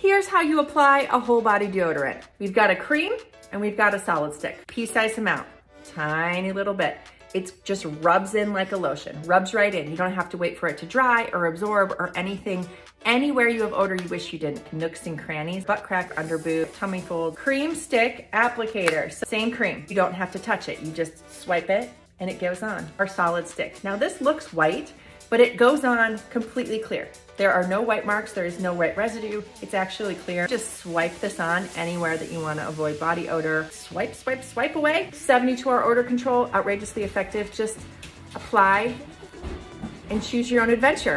Here's how you apply a whole body deodorant. We've got a cream and we've got a solid stick. Pea-sized amount, tiny little bit. It just rubs in like a lotion, rubs right in. You don't have to wait for it to dry or absorb or anything. Anywhere you have odor you wish you didn't. Nooks and crannies, butt crack, under boob, tummy fold, cream stick applicator. so Same cream. You don't have to touch it. You just swipe it and it goes on. Our solid stick. Now this looks white, but it goes on completely clear. There are no white marks, there is no white residue. It's actually clear. Just swipe this on anywhere that you wanna avoid body odor. Swipe, swipe, swipe away. 72 hour odor control, outrageously effective. Just apply and choose your own adventure.